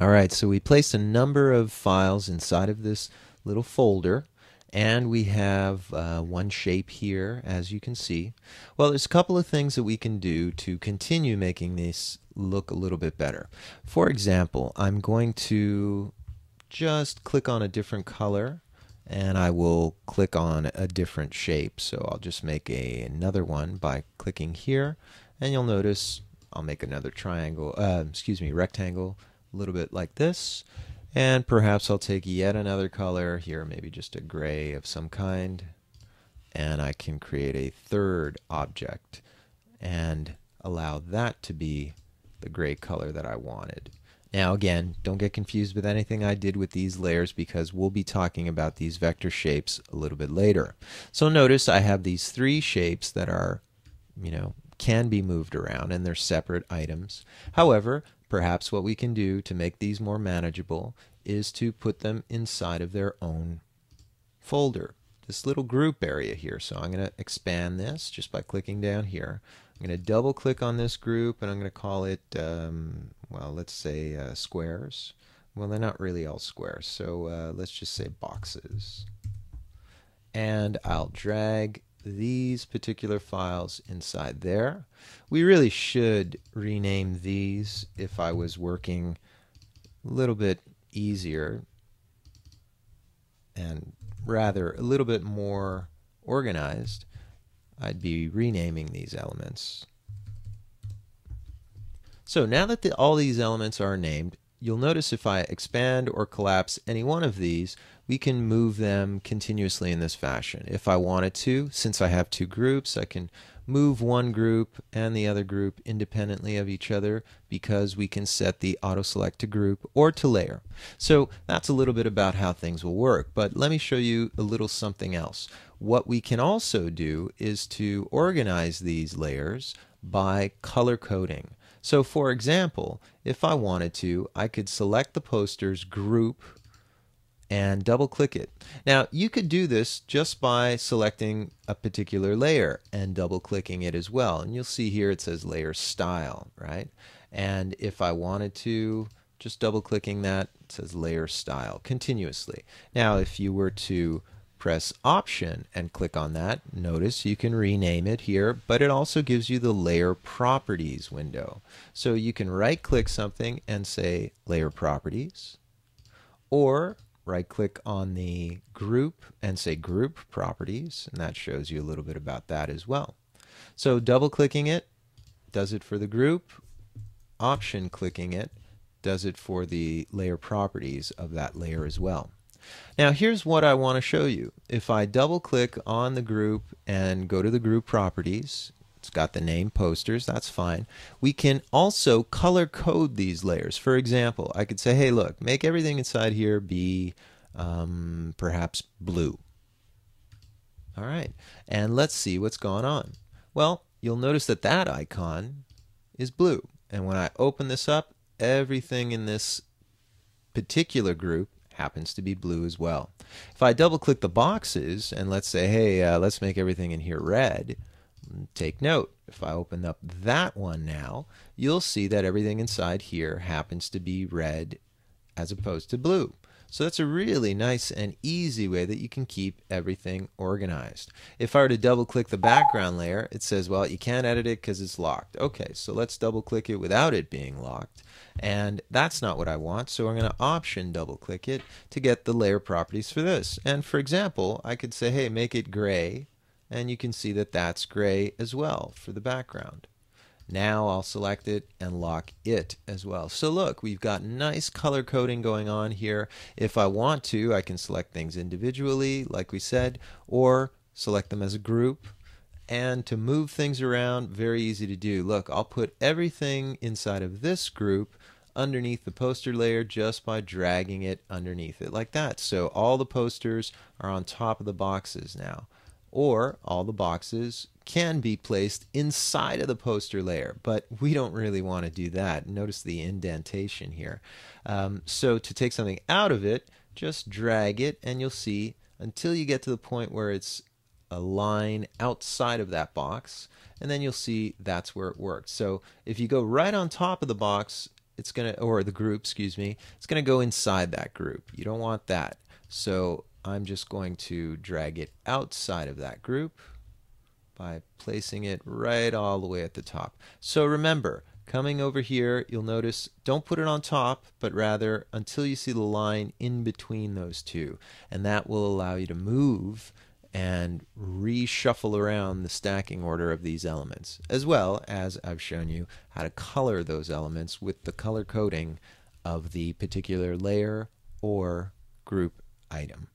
All right, so we placed a number of files inside of this little folder, and we have uh, one shape here, as you can see. Well, there's a couple of things that we can do to continue making this look a little bit better. For example, I'm going to just click on a different color and I will click on a different shape. So I'll just make a, another one by clicking here and you'll notice I'll make another triangle, uh, excuse me, rectangle a little bit like this. And perhaps I'll take yet another color here, maybe just a gray of some kind. And I can create a third object and allow that to be the gray color that I wanted. Now again, don't get confused with anything I did with these layers because we'll be talking about these vector shapes a little bit later. So notice I have these three shapes that are, you know, can be moved around and they're separate items. However, Perhaps what we can do to make these more manageable is to put them inside of their own folder. This little group area here. So I'm going to expand this just by clicking down here. I'm going to double click on this group and I'm going to call it, um, well, let's say uh, squares. Well, they're not really all squares. So uh, let's just say boxes. And I'll drag these particular files inside there. We really should rename these if I was working a little bit easier and rather a little bit more organized. I'd be renaming these elements. So now that the, all these elements are named, you'll notice if I expand or collapse any one of these, we can move them continuously in this fashion. If I wanted to, since I have two groups, I can move one group and the other group independently of each other because we can set the auto select to group or to layer. So that's a little bit about how things will work. But let me show you a little something else. What we can also do is to organize these layers by color coding. So for example, if I wanted to, I could select the posters group and double click it. Now you could do this just by selecting a particular layer and double clicking it as well. And you'll see here it says layer style, right? And if I wanted to, just double clicking that, it says layer style continuously. Now if you were to press option and click on that, notice you can rename it here, but it also gives you the layer properties window. So you can right click something and say layer properties, or right click on the group and say group properties, and that shows you a little bit about that as well. So double clicking it does it for the group, option clicking it does it for the layer properties of that layer as well. Now here's what I want to show you. If I double click on the group and go to the group properties, it's got the name posters, that's fine. We can also color code these layers. For example, I could say, hey, look, make everything inside here be um, perhaps blue. All right, and let's see what's going on. Well, you'll notice that that icon is blue. And when I open this up, everything in this particular group happens to be blue as well. If I double click the boxes and let's say, hey, uh, let's make everything in here red, take note, if I open up that one now, you'll see that everything inside here happens to be red as opposed to blue. So that's a really nice and easy way that you can keep everything organized. If I were to double click the background layer, it says, well, you can't edit it because it's locked. Okay, so let's double click it without it being locked. And that's not what I want, so I'm going to option double click it to get the layer properties for this. And for example, I could say, hey, make it gray, and you can see that that's gray as well for the background. Now I'll select it and lock it as well. So look, we've got nice color coding going on here. If I want to, I can select things individually, like we said, or select them as a group. And to move things around, very easy to do. Look, I'll put everything inside of this group underneath the poster layer just by dragging it underneath it like that. So all the posters are on top of the boxes now. Or all the boxes can be placed inside of the poster layer, but we don't really want to do that. Notice the indentation here. Um, so to take something out of it, just drag it and you'll see until you get to the point where it's a line outside of that box and then you'll see that's where it worked. So if you go right on top of the box it's going to, or the group, excuse me, it's going to go inside that group. You don't want that. So I'm just going to drag it outside of that group by placing it right all the way at the top. So remember, coming over here, you'll notice don't put it on top, but rather until you see the line in between those two. And that will allow you to move and reshuffle around the stacking order of these elements, as well as I've shown you how to color those elements with the color coding of the particular layer or group item.